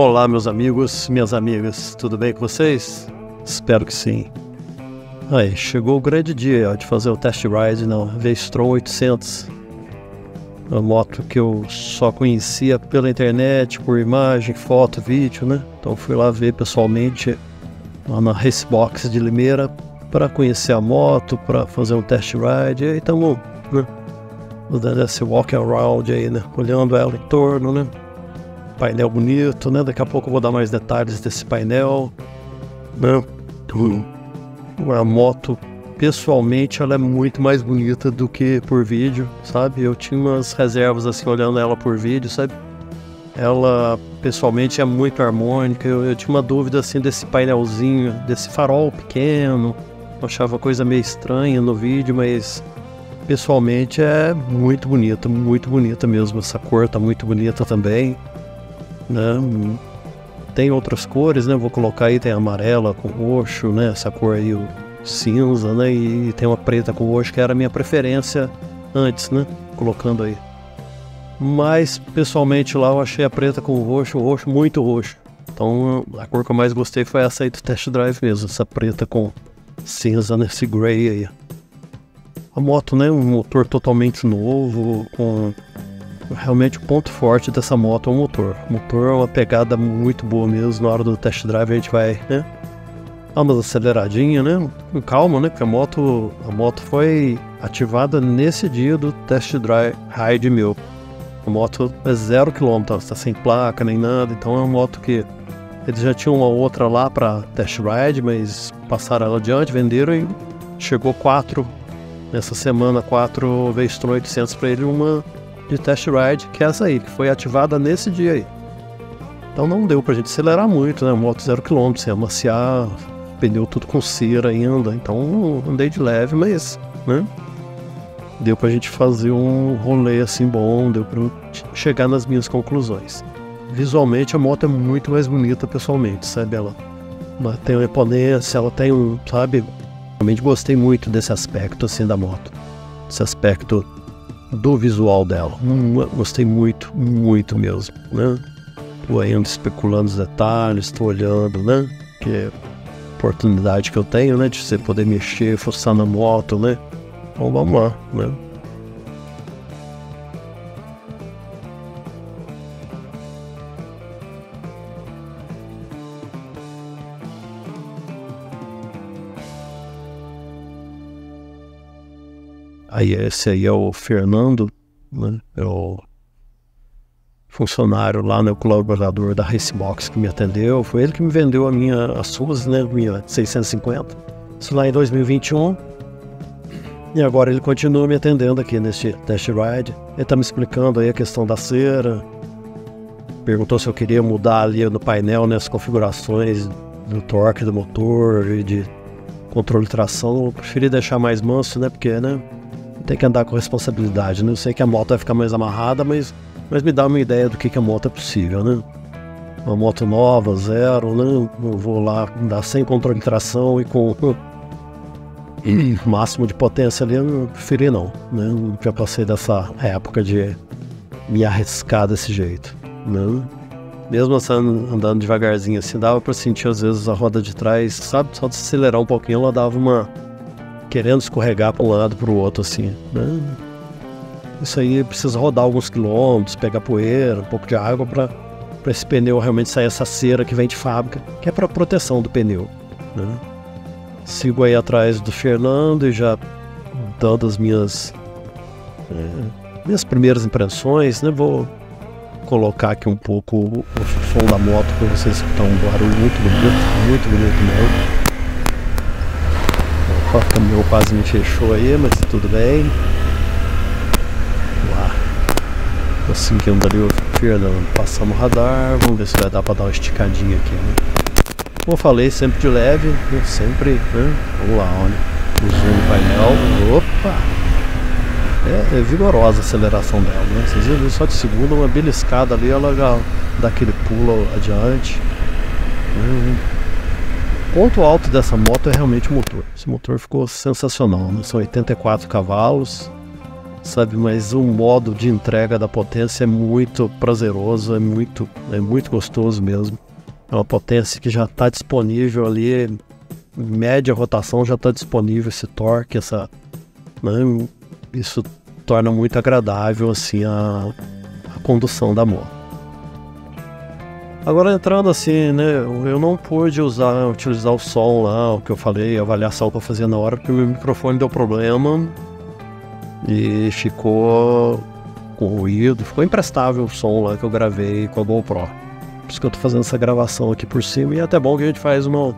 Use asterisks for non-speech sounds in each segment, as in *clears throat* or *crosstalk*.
Olá, meus amigos, minhas amigas, tudo bem com vocês? Espero que sim. Aí, chegou o grande dia ó, de fazer o test ride na V-Strom 800. Uma moto que eu só conhecia pela internet, por imagem, foto, vídeo, né? Então fui lá ver pessoalmente lá na Racebox de Limeira para conhecer a moto, para fazer um test ride. E aí estamos né, dando esse walk around aí, né? Olhando ela em torno, né? Painel bonito, né? Daqui a pouco eu vou dar mais detalhes desse painel, né? A moto, pessoalmente, ela é muito mais bonita do que por vídeo, sabe? Eu tinha umas reservas assim olhando ela por vídeo, sabe? Ela pessoalmente é muito harmônica. Eu, eu tinha uma dúvida assim desse painelzinho, desse farol pequeno. Eu achava coisa meio estranha no vídeo, mas pessoalmente é muito bonita, muito bonita mesmo. Essa cor tá muito bonita também né? Tem outras cores, né? Vou colocar aí, tem amarela com roxo, né? Essa cor aí, o cinza, né? E tem uma preta com roxo, que era a minha preferência antes, né? Colocando aí. Mas, pessoalmente, lá eu achei a preta com roxo, roxo muito roxo. Então, a cor que eu mais gostei foi essa aí do test drive mesmo, essa preta com cinza nesse gray aí. A moto, né? Um motor totalmente novo, com realmente o ponto forte dessa moto é o motor. O motor é uma pegada muito boa mesmo. Na hora do test drive a gente vai, né? Dar uma aceleradinha, né? Com calma, né? Porque a moto, a moto foi ativada nesse dia do test drive ride meu. A moto é zero quilômetro, está sem placa nem nada. Então é uma moto que eles já tinham uma outra lá para test ride, mas passaram ela adiante, venderam e chegou quatro nessa semana, quatro Vestron 800 para ele, uma de test ride, que é essa aí, que foi ativada nesse dia aí. Então não deu pra gente acelerar muito, né? Moto 0 km, sem amaciar, pneu tudo com cera ainda. Então andei de leve, mas, né? Deu pra gente fazer um rolê assim bom, deu pra chegar nas minhas conclusões. Visualmente a moto é muito mais bonita pessoalmente, sabe? Ela, ela tem uma imponência, ela tem um, sabe? Realmente gostei muito desse aspecto assim da moto. Esse aspecto do visual dela. Hum, gostei muito, muito mesmo, né? Tô ainda especulando os detalhes, estou olhando, né? Que oportunidade que eu tenho, né? De você poder mexer, forçar na moto, né? Então vamos lá, né? Aí esse aí é o Fernando, né? É o funcionário lá, né? O colaborador da Racebox que me atendeu. Foi ele que me vendeu a minha, a Suzy, né? Minha 650. Isso lá em 2021. E agora ele continua me atendendo aqui neste test ride. Ele tá me explicando aí a questão da cera. Perguntou se eu queria mudar ali no painel, né, as configurações do torque do motor e de controle de tração. Eu preferi deixar mais manso, né? Porque, né? Tem que andar com responsabilidade. Né? Eu sei que a moto vai ficar mais amarrada, mas, mas me dá uma ideia do que, que a moto é possível, né? Uma moto nova, zero, né? Eu vou lá andar sem controle de tração e com *laughs* máximo de potência ali, eu preferi não, né? Já passei dessa época de me arriscar desse jeito, né? Mesmo assim, andando devagarzinho assim, dava para sentir às vezes a roda de trás, sabe? Só de acelerar um pouquinho, ela dava uma querendo escorregar para um lado para o outro assim. Né? Isso aí precisa rodar alguns quilômetros, pegar poeira, um pouco de água para esse pneu realmente sair essa cera que vem de fábrica, que é para proteção do pneu. Né? Sigo aí atrás do Fernando e já dando as minhas é, minhas primeiras impressões, né? Vou colocar aqui um pouco o, o som da moto para vocês escutar um barulho muito bonito, muito bonito mesmo. O caminhão quase me fechou aí, mas tudo bem. Lá. Seguindo ali o Fernando. Passamos o radar. Vamos ver se vai dar pra dar uma esticadinha aqui, né? Como eu falei, sempre de leve, né? sempre, né? Vamos lá, olha. O zoom do painel. Opa! É, é, vigorosa a aceleração dela, né? Vocês viram só de segunda, uma beliscada ali, ela dá aquele pulo adiante. Né? Ponto alto dessa moto é realmente o motor. Esse motor ficou sensacional, né? são 84 cavalos, sabe? Mas o modo de entrega da potência é muito prazeroso, é muito, é muito gostoso mesmo. É uma potência que já está disponível ali, média rotação já está disponível esse torque, essa, né? isso torna muito agradável assim a, a condução da moto. Agora entrando assim, né, eu não pude usar, utilizar o som lá, o que eu falei, avaliação eu fazia na hora, porque o meu microfone deu problema e ficou com ruído, ficou imprestável o som lá que eu gravei com a GoPro. Por isso que eu tô fazendo essa gravação aqui por cima e é até bom que a gente faz uma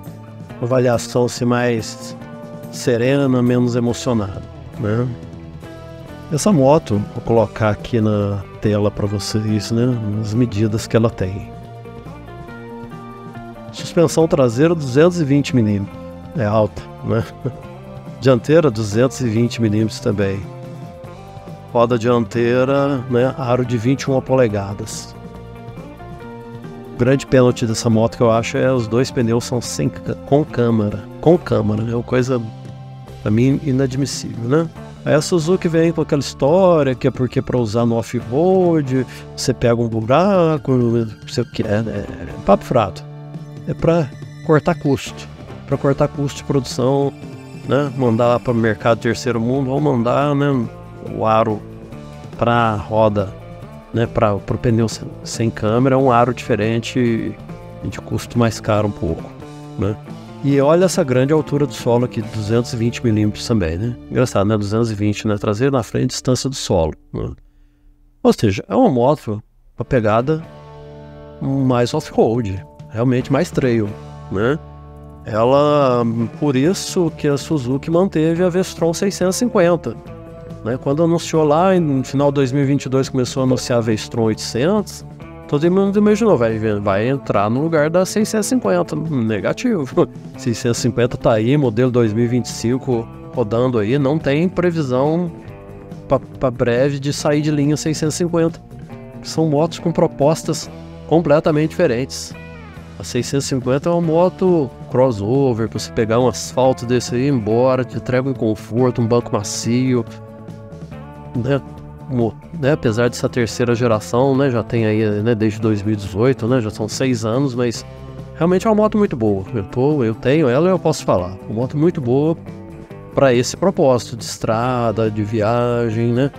avaliação assim mais serena, menos emocionada, né? Essa moto, vou colocar aqui na tela para vocês, né, as medidas que ela tem. Suspensão traseira 220 mm, é alta, né? *laughs* Dianteira 220 mm também. Roda dianteira, né, aro de 21 polegadas. O grande pênalti dessa moto que eu acho é os dois pneus são sem, com câmara, com câmara, é uma coisa para mim inadmissível, né? Aí a Suzuki vem com aquela história que é porque para usar no off-road você pega um buraco, não sei o que é, né? papo frato é para cortar custo, para cortar custo de produção, né? Mandar para o mercado terceiro mundo ou mandar, né, o aro para roda, né, para o pneu sem, sem câmera, um aro diferente e de custo mais caro um pouco, né? E olha essa grande altura do solo aqui, 220 milímetros também, né? Engraçado, né? 220, né? Traseiro na frente, distância do solo. Né? Ou seja, é uma moto, uma pegada mais off-road, realmente mais trail, né? Ela, por isso que a Suzuki manteve a Vestron 650, né? Quando anunciou lá, no final de 2022 começou a anunciar a Vestron 800, todo mundo imaginou, vai, vai entrar no lugar da 650, negativo. *laughs* 650 tá aí, modelo 2025 rodando aí, não tem previsão para breve de sair de linha 650. São motos com propostas completamente diferentes. A 650 é uma moto crossover, para você pegar um asfalto desse aí embora, te entrega um conforto, um banco macio, né? né? Apesar dessa terceira geração, né? Já tem aí, né? Desde 2018, né? Já são seis anos, mas realmente é uma moto muito boa. Eu, tô, eu tenho ela e eu posso falar. Uma moto muito boa para esse propósito de estrada, de viagem, né?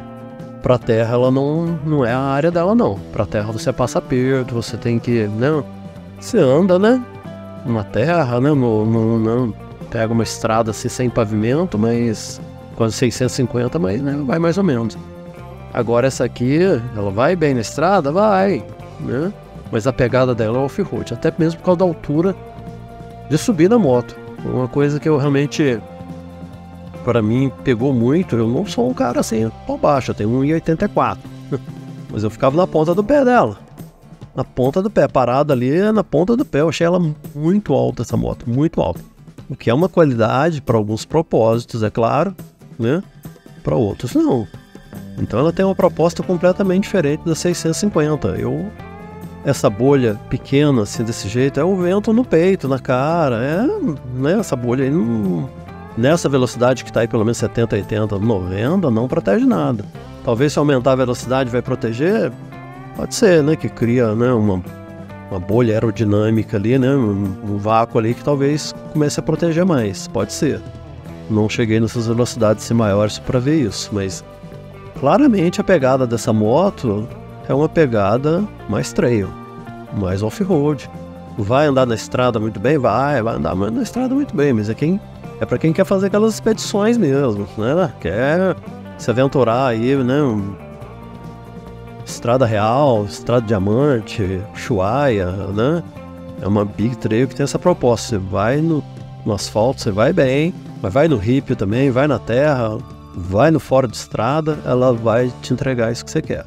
Para terra ela não, não é a área dela não. Para terra você passa perto, você tem que, né? Você anda, né? Na terra, né? No, no, no, pega uma estrada assim sem pavimento, mas quase 650, mas né, vai mais ou menos. Agora essa aqui, ela vai bem na estrada? Vai, né? Mas a pegada dela é off-road, até mesmo por causa da altura de subir na moto. Uma coisa que eu realmente, para mim, pegou muito. Eu não sou um cara assim, pau baixo, eu tenho 1,84. *laughs* Mas eu ficava na ponta do pé dela na ponta do pé, parada ali na ponta do pé. Eu achei ela muito alta, essa moto, muito alta. O que é uma qualidade para alguns propósitos, é claro, né? Para outros, não. Então ela tem uma proposta completamente diferente da 650. Eu essa bolha pequena assim desse jeito é o vento no peito, na cara, é, né, essa bolha aí não, nessa velocidade que está aí pelo menos 70, 80, 90, não protege nada. Talvez se aumentar a velocidade vai proteger, Pode ser, né? Que cria né, uma, uma bolha aerodinâmica ali, né? Um, um vácuo ali que talvez comece a proteger mais. Pode ser. Não cheguei nessas velocidades maiores para ver isso, mas claramente a pegada dessa moto é uma pegada mais trail, mais off-road. Vai andar na estrada muito bem? Vai, vai andar na estrada muito bem, mas é quem é para quem quer fazer aquelas expedições mesmo, né? Quer se aventurar aí, né? Estrada Real, Estrada Diamante, Chuaia, né? É uma big trail que tem essa proposta. Você vai no, no asfalto, você vai bem, mas vai no hippie também, vai na terra, vai no fora de estrada, ela vai te entregar isso que você quer.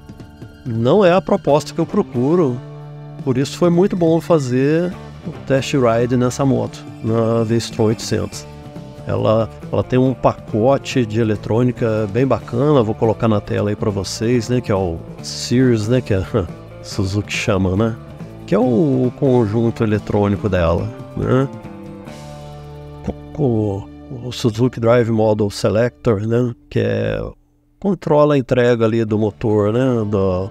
Não é a proposta que eu procuro, por isso foi muito bom fazer o test ride nessa moto, na V-Strom 800. Ela, ela tem um pacote de eletrônica bem bacana, vou colocar na tela aí para vocês, né? Que é o Sears, né? Que a *laughs* Suzuki chama, né? Que é o conjunto eletrônico dela, né? O, o Suzuki Drive Model Selector, né? Que é controla a entrega ali do motor, né? Do,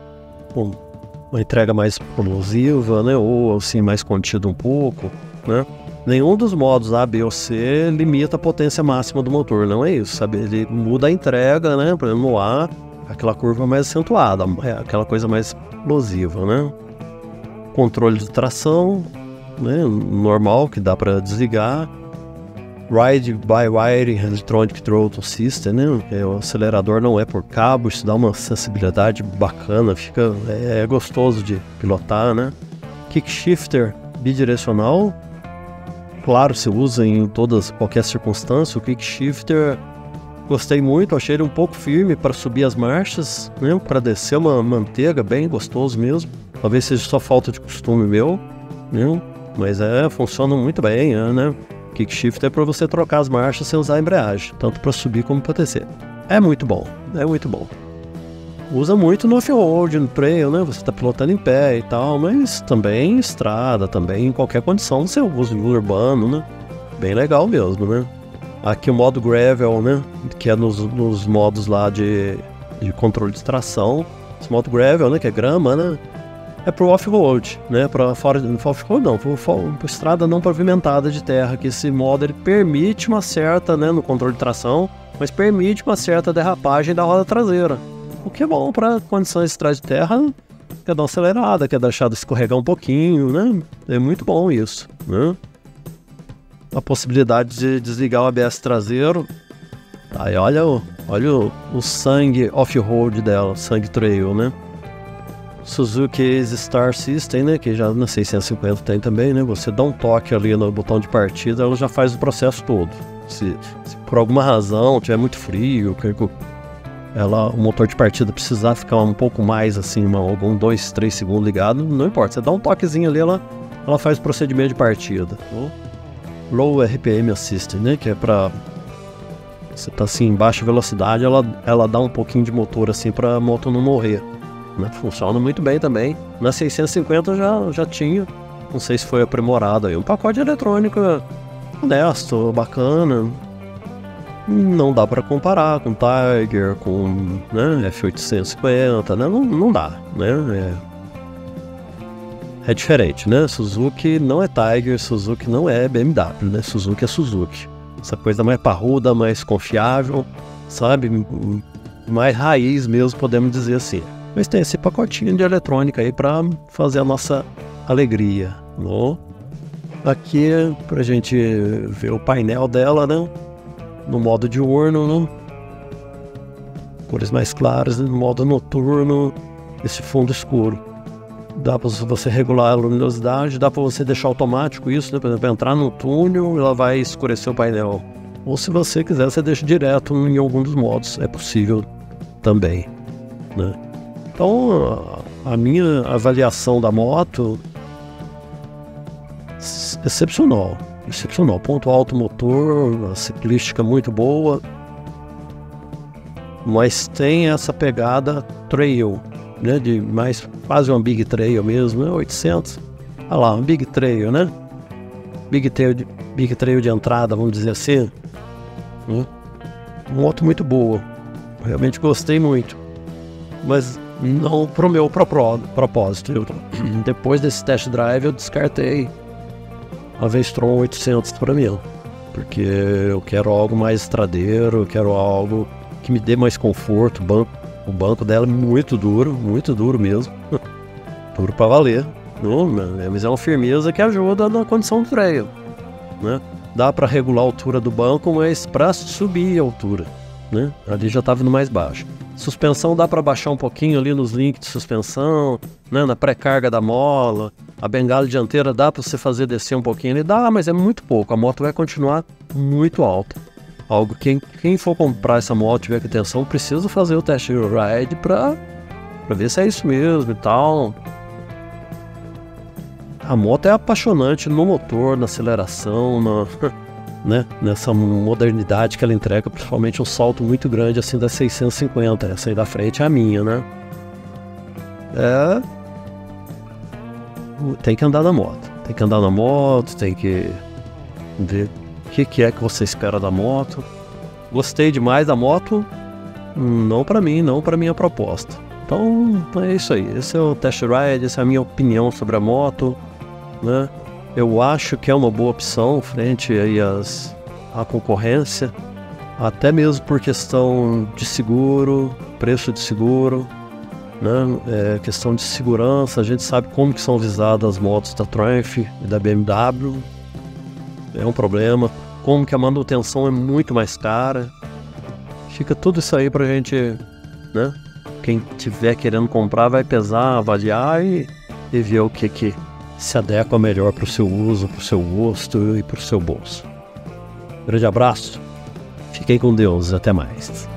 uma entrega mais explosiva, né? Ou assim, mais contida um pouco, né? Nenhum dos modos A, B ou C limita a potência máxima do motor, não é isso, sabe? Ele muda a entrega, né? Por exemplo, no A, aquela curva mais acentuada, é aquela coisa mais explosiva, né? Controle de tração, né? Normal, que dá para desligar. Ride by Wire Electronic Throttle System, né? O acelerador não é por cabo, isso dá uma sensibilidade bacana, fica é, é gostoso de pilotar, né? Kick shifter bidirecional, claro, se usa em todas qualquer circunstância. O kick shifter gostei muito, achei ele um pouco firme para subir as marchas, né? Para descer uma manteiga, bem gostoso mesmo. Talvez seja só falta de costume meu, né? Mas é, funciona muito bem, né? Kick shift é para você trocar as marchas sem usar a embreagem, tanto para subir como para descer. É muito bom, é muito bom. Usa muito no off-road, no trail, né? Você está pilotando em pé e tal, mas também em estrada, também em qualquer condição você usa no urbano, né? Bem legal mesmo, né? Aqui o modo gravel, né? Que é nos, nos modos lá de, de controle de tração. Esse modo gravel, né? Que é grama, né? é pro off-road, né? Para fora off-road não, para estrada não pavimentada de terra, que esse modo ele permite uma certa, né, no controle de tração, mas permite uma certa derrapagem da roda traseira. O que é bom para condições de terra, quer dar uma acelerada, quer deixar de escorregar um pouquinho, né? É muito bom isso, né? A possibilidade de desligar o ABS traseiro. Aí olha, olha o, o sangue off-road dela, sangue trail, né? Suzuki Star System, né, que já na 650 tem também, né, você dá um toque ali no botão de partida, ela já faz o processo todo. Se, se por alguma razão tiver muito frio, ela, o motor de partida precisar ficar um pouco mais assim, uma, algum 2, 3 segundos ligado, não importa, você dá um toquezinho ali, ela, ela faz o procedimento de partida. Low RPM Assistant, né, que é para você tá assim em baixa velocidade, ela, ela dá um pouquinho de motor assim para a moto não morrer. Né? Funciona muito bem também. Na 650 já, já tinha, não sei se foi aprimorado aí, um pacote eletrônico honesto, bacana. Não dá para comparar com Tiger, com né, F850, né? Não, não dá, né? É, é diferente, né? Suzuki não é Tiger, Suzuki não é BMW, né? Suzuki é Suzuki. Essa coisa mais parruda, mais confiável, sabe? Mais raiz mesmo, podemos dizer assim. Mas tem esse pacotinho de eletrônica aí para fazer a nossa alegria. No? Aqui é para a gente ver o painel dela, né? No modo diurno, né? cores mais claras, no modo noturno, esse fundo escuro. Dá para você regular a luminosidade, dá para você deixar automático isso, né? Por exemplo, entrar no túnel, ela vai escurecer o painel. Ou se você quiser, você deixa direto em algum dos modos, é possível também, né? Então, a minha avaliação da moto excepcional, excepcional. Ponto alto motor, a ciclística muito boa, mas tem essa pegada trail, né? De mais quase uma big trail mesmo, né? 800. Olha lá, um big trail, né? Big trail de, big trail de entrada, vamos dizer assim. Né? Moto muito boa, realmente gostei muito. Mas não pro meu propósito. Eu, *clears throat* depois desse test drive eu descartei a Vestron 800 para mim, porque eu quero algo mais estradeiro, eu quero algo que me dê mais conforto. O banco, o banco dela é muito duro, muito duro mesmo, *laughs* duro para valer. Não, mas é uma firmeza que ajuda na condição do trail, né? Dá para regular a altura do banco, mas para subir a altura, né? Ali já estava no mais baixo. Suspensão dá para baixar um pouquinho ali nos links de suspensão, né, na pré-carga da mola. A bengala dianteira dá para você fazer descer um pouquinho ali, dá, mas é muito pouco. A moto vai continuar muito alta. Algo que quem, for comprar essa moto tiver que atenção, precisa fazer o teste ride para ver se é isso mesmo e tal. A moto é apaixonante no motor, na aceleração, na *laughs* né, nessa modernidade que ela entrega, principalmente um salto muito grande assim da 650. Essa aí da frente é a minha, né? É. Tem que andar na moto. Tem que andar na moto, tem que ver o que, que é que você espera da moto. Gostei demais da moto. Não para mim, não para minha proposta. Então é isso aí. Esse é o test ride, essa é a minha opinião sobre a moto, né? Eu acho que é uma boa opção frente aí às, à concorrência, até mesmo por questão de seguro, preço de seguro, né? É, questão de segurança. A gente sabe como que são visadas as motos da Triumph e da BMW. É um problema. Como que a manutenção é muito mais cara. Fica tudo isso aí pra gente, né? Quem tiver querendo comprar vai pesar, avaliar e, e ver o que, que se adequa melhor para o seu uso, para o seu gosto e para o seu bolso. Grande abraço, fiquem com Deus, até mais.